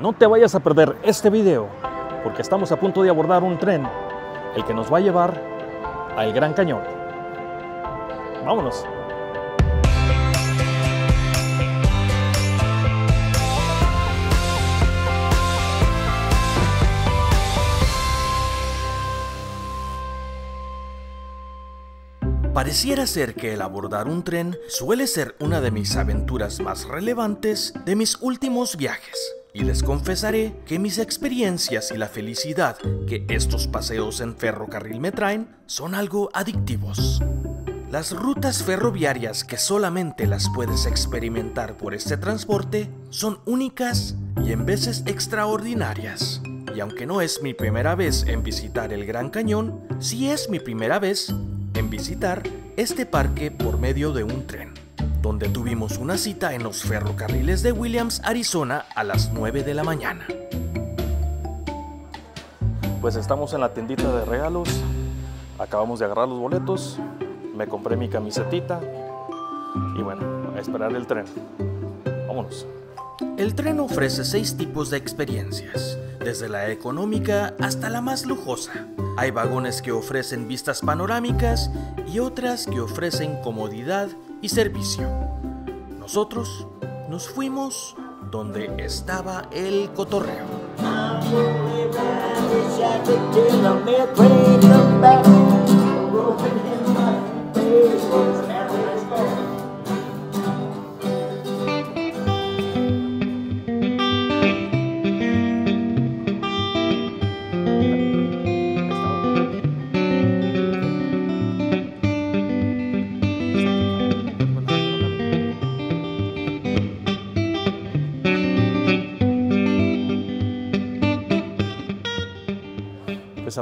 No te vayas a perder este video, porque estamos a punto de abordar un tren, el que nos va a llevar al Gran Cañón. Vámonos. Pareciera ser que el abordar un tren suele ser una de mis aventuras más relevantes de mis últimos viajes. Y les confesaré que mis experiencias y la felicidad que estos paseos en ferrocarril me traen son algo adictivos. Las rutas ferroviarias que solamente las puedes experimentar por este transporte son únicas y en veces extraordinarias. Y aunque no es mi primera vez en visitar el Gran Cañón, sí es mi primera vez en visitar este parque por medio de un tren, donde tuvimos una cita en los ferrocarriles de Williams, Arizona a las 9 de la mañana. Pues estamos en la tiendita de regalos, acabamos de agarrar los boletos, me compré mi camisetita y bueno, a esperar el tren. Vámonos. El tren ofrece seis tipos de experiencias, desde la económica hasta la más lujosa. Hay vagones que ofrecen vistas panorámicas y otras que ofrecen comodidad y servicio. Nosotros nos fuimos donde estaba el cotorreo.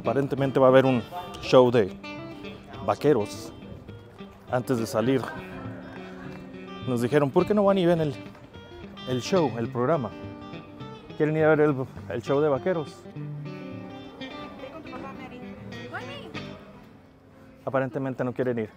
Aparentemente va a haber un show de vaqueros. Antes de salir, nos dijeron, ¿por qué no van y ven el, el show, el programa? ¿Quieren ir a ver el, el show de vaqueros? Aparentemente no quieren ir.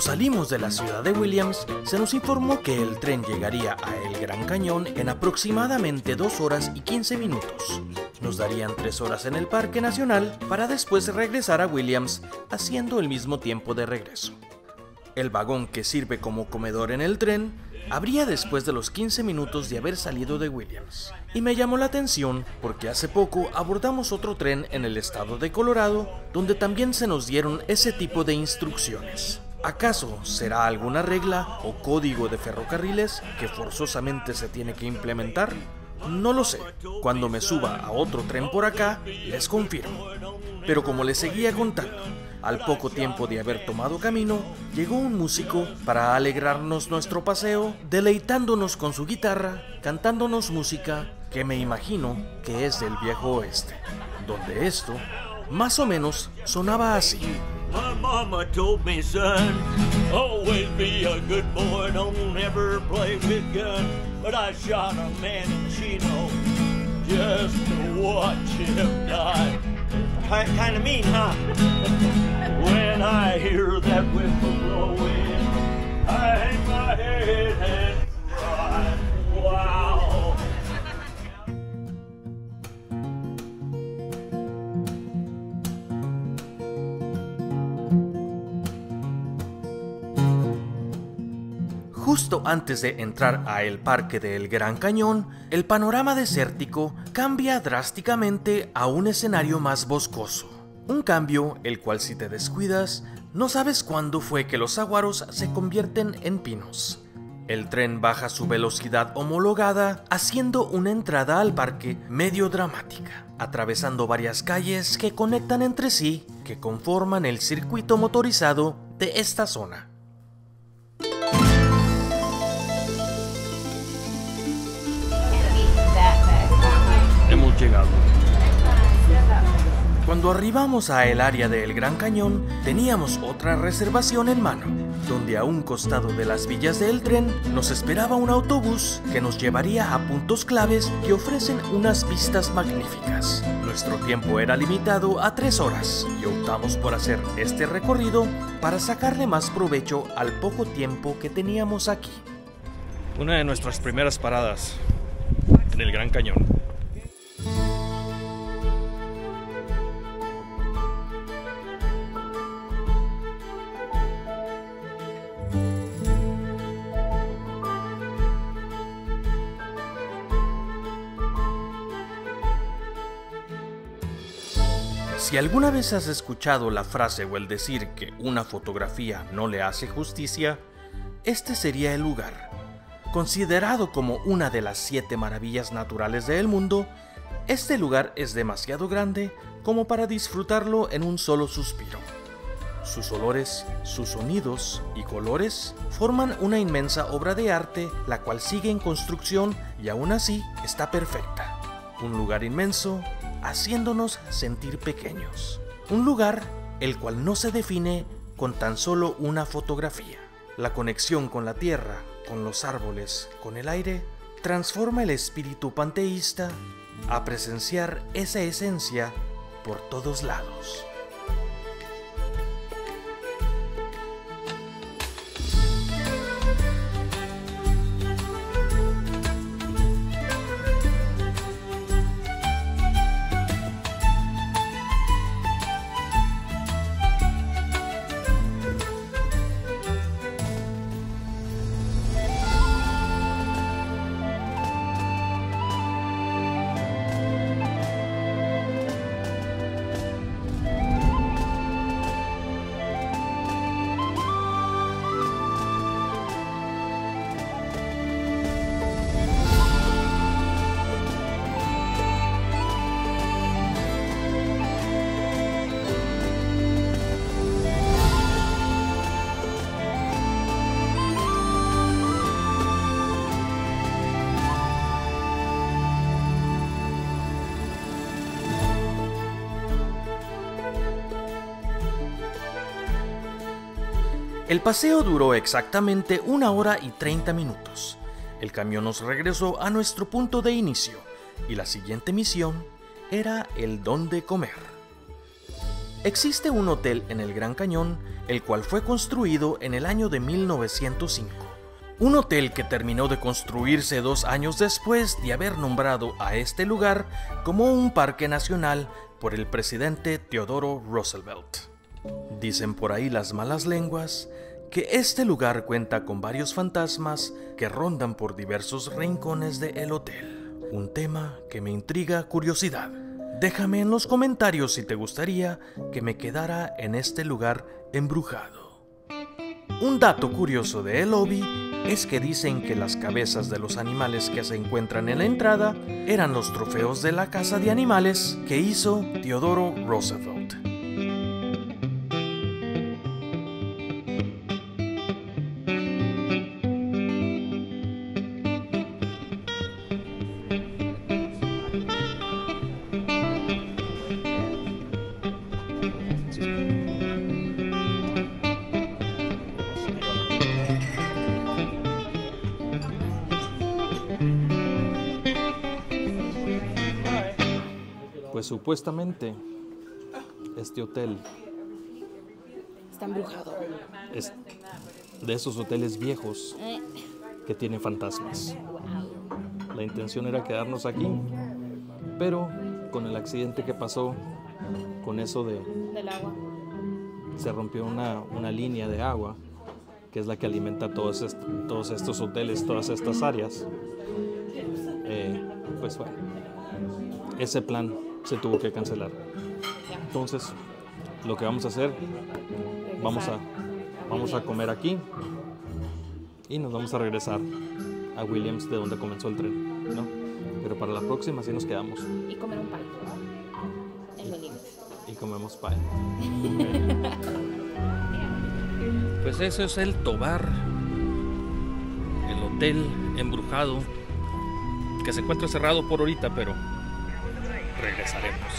Salimos de la ciudad de Williams, se nos informó que el tren llegaría a El Gran Cañón en aproximadamente 2 horas y 15 minutos. Nos darían 3 horas en el Parque Nacional para después regresar a Williams haciendo el mismo tiempo de regreso. El vagón que sirve como comedor en el tren abría después de los 15 minutos de haber salido de Williams. Y me llamó la atención porque hace poco abordamos otro tren en el estado de Colorado donde también se nos dieron ese tipo de instrucciones. ¿Acaso será alguna regla o código de ferrocarriles que forzosamente se tiene que implementar? No lo sé. Cuando me suba a otro tren por acá, les confirmo. Pero como les seguía contando, al poco tiempo de haber tomado camino, llegó un músico para alegrarnos nuestro paseo, deleitándonos con su guitarra, cantándonos música que me imagino que es del viejo oeste, donde esto, más o menos, sonaba así. My mama told me, son, always be a good boy, don't ever play with guns. But I shot a man in Chino just to watch him die. Kind of mean, huh? when I hear that whistle blowing, I hang my head Justo antes de entrar a el parque del Gran Cañón, el panorama desértico cambia drásticamente a un escenario más boscoso. Un cambio el cual si te descuidas, no sabes cuándo fue que los aguaros se convierten en pinos. El tren baja su velocidad homologada, haciendo una entrada al parque medio dramática, atravesando varias calles que conectan entre sí, que conforman el circuito motorizado de esta zona. Cuando arribamos a el área del Gran Cañón, teníamos otra reservación en mano, donde a un costado de las villas del tren nos esperaba un autobús que nos llevaría a puntos claves que ofrecen unas vistas magníficas. Nuestro tiempo era limitado a tres horas y optamos por hacer este recorrido para sacarle más provecho al poco tiempo que teníamos aquí. Una de nuestras primeras paradas en el Gran Cañón. Si alguna vez has escuchado la frase o el decir que una fotografía no le hace justicia, este sería el lugar. Considerado como una de las siete maravillas naturales del mundo, este lugar es demasiado grande como para disfrutarlo en un solo suspiro. Sus olores, sus sonidos y colores forman una inmensa obra de arte la cual sigue en construcción y aún así está perfecta. Un lugar inmenso haciéndonos sentir pequeños. Un lugar el cual no se define con tan solo una fotografía. La conexión con la tierra, con los árboles, con el aire, transforma el espíritu panteísta a presenciar esa esencia por todos lados. El paseo duró exactamente una hora y 30 minutos. El camión nos regresó a nuestro punto de inicio y la siguiente misión era el dónde comer. Existe un hotel en el Gran Cañón, el cual fue construido en el año de 1905. Un hotel que terminó de construirse dos años después de haber nombrado a este lugar como un parque nacional por el presidente Teodoro Roosevelt. Dicen por ahí las malas lenguas que este lugar cuenta con varios fantasmas que rondan por diversos rincones del hotel. Un tema que me intriga curiosidad. Déjame en los comentarios si te gustaría que me quedara en este lugar embrujado. Un dato curioso de el lobby es que dicen que las cabezas de los animales que se encuentran en la entrada eran los trofeos de la casa de animales que hizo Teodoro Roosevelt. Supuestamente este hotel Está embrujado. es de esos hoteles viejos que tienen fantasmas. La intención era quedarnos aquí, pero con el accidente que pasó, con eso de Del agua. se rompió una, una línea de agua, que es la que alimenta todos, est- todos estos hoteles, todas estas áreas. Eh, pues bueno, ese plan se tuvo que cancelar. Entonces, lo que vamos a hacer, vamos a, vamos a comer aquí y nos vamos a regresar a Williams de donde comenzó el tren, ¿no? Pero para la próxima sí nos quedamos. Y comer un pie. En Williams. Y comemos pie. pues eso es el Tobar, el hotel embrujado, que se encuentra cerrado por ahorita, pero regresaremos.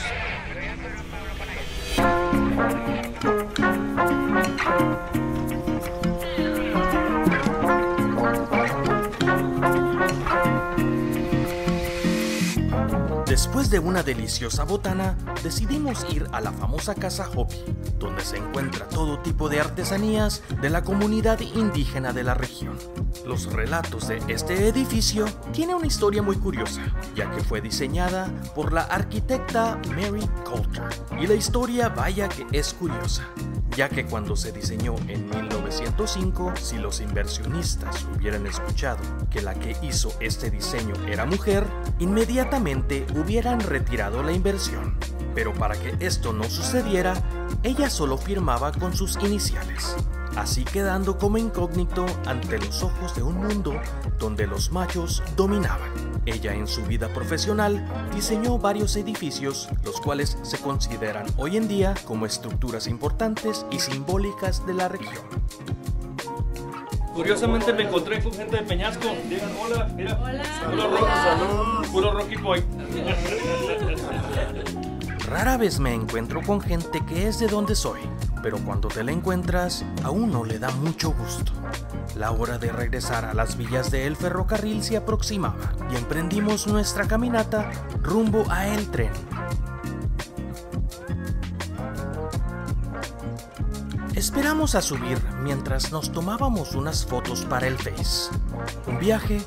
Después de una deliciosa botana, decidimos ir a la famosa Casa Hopi, donde se encuentra todo tipo de artesanías de la comunidad indígena de la región. Los relatos de este edificio tienen una historia muy curiosa, ya que fue diseñada por la arquitecta Mary Coulter. Y la historia vaya que es curiosa, ya que cuando se diseñó en 1905, si los inversionistas hubieran escuchado que la que hizo este diseño era mujer, inmediatamente hubieran retirado la inversión. Pero para que esto no sucediera, ella solo firmaba con sus iniciales, así quedando como incógnito ante los ojos de un mundo donde los machos dominaban. Ella en su vida profesional diseñó varios edificios, los cuales se consideran hoy en día como estructuras importantes y simbólicas de la región. Curiosamente me encontré con gente de Peñasco. Digan hola, mira. Puro Rocky, puro Rocky Boy. Rara vez me encuentro con gente que es de donde soy, pero cuando te la encuentras, a uno le da mucho gusto. La hora de regresar a las villas del ferrocarril se aproximaba y emprendimos nuestra caminata rumbo a el tren. Esperamos a subir mientras nos tomábamos unas fotos para el Face. Un viaje,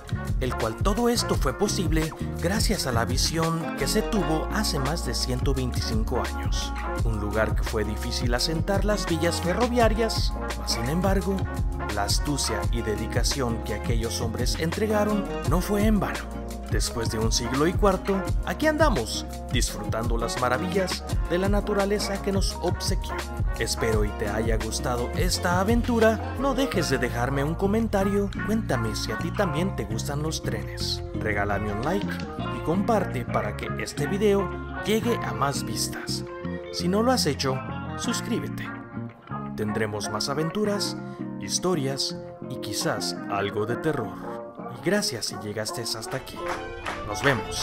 el cual todo esto fue posible gracias a la visión que se tuvo hace más de 125 años. Un lugar que fue difícil asentar las villas ferroviarias, sin embargo, la astucia y dedicación que aquellos hombres entregaron no fue en vano. Después de un siglo y cuarto, aquí andamos, disfrutando las maravillas de la naturaleza que nos obsequió. Espero y te haya gustado esta aventura. No dejes de dejarme un comentario. Cuéntame si a ti también te gustan los trenes. Regálame un like y comparte para que este video llegue a más vistas. Si no lo has hecho, suscríbete. Tendremos más aventuras, historias y quizás algo de terror. Gracias si llegaste hasta aquí. Nos vemos.